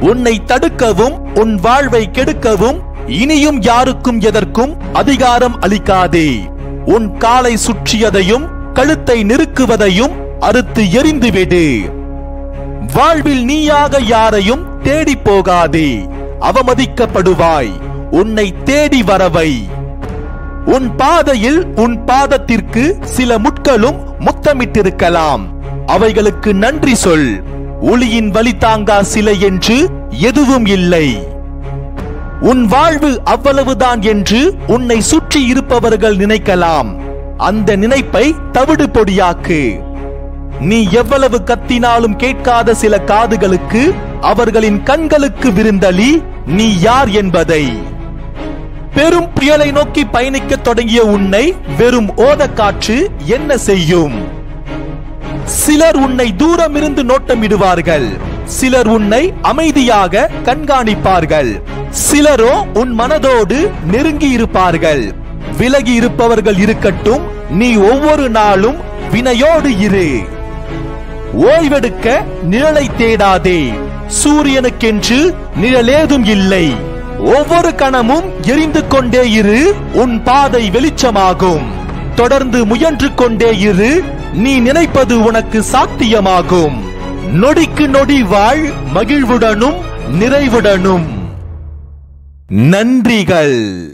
உன்னை தடுக்கவும் உன் வாழ்வை கெடுக்கவும் இனியும் யாருக்கும் எதற்கும் அதிகாரம் அளிக்காதே. உன் காலை சுற்றியதையும் கழுத்தை நெருக்குவதையும் அறுத்து எறிந்துவிடு. வாழ்வில் நீயாக யாரையும் தேடி போகாதே. அவமதிக்கப்படுவாய். உன்னை தேடி வரவை. உன் பாதையில் உன் பாதத்திற்கு சில முட்களும் முத்தமிட்டிருக்கலாம். அவைகளுக்கு நன்றி சொல். ஒளியின் வழி தாங்கா சிலை என்று எதுவும் இல்லை. உன் வாழ்வு அவ்வளவுதான் என்று உன்னை சுற்றி இருப்பவர்கள் நினைக்கலாம். அந்த நினைப்பை தவிடு பொடியாக்கு. நீ எவ்வளவு கத்தினாலும் கேட்காத சில காதுகளுக்கு அவர்களின் கண்களுக்கு விருந்தளி நீ யார் என்பதை. பெரும் புயலை நோக்கி பயணிக்க தொடங்கிய உன்னை வெறும் ஓதக்காற்று என்ன செய்யும்? சிலர் உன்னை தூரமிருந்து நோட்டமிடுவார்கள். சிலர் உன்னை அமைதியாக கண்காணிப்பார்கள். சிலரோ உன் மனதோடு நெருங்கி இருப்பார்கள் விலகி இருப்பவர்கள் இருக்கட்டும் நீ ஒவ்வொரு நாளும் வினையோடு இரு. ஓய்வெடுக்க நிழலை தேடாதே. சூரியனுக்கென்று நிழலேதும் இல்லை. ஒவ்வொரு கணமும் எரிந்து கொண்டே இரு உன் பாதை வெளிச்சமாகும். தொடர்ந்து முயன்று கொண்டே இரு நீ நினைப்பது உனக்கு சாத்தியமாகும். நொடிக்கு நொடி வாழ் மகிழ்வுடனும் நிறைவுடனும். நன்றிகள்.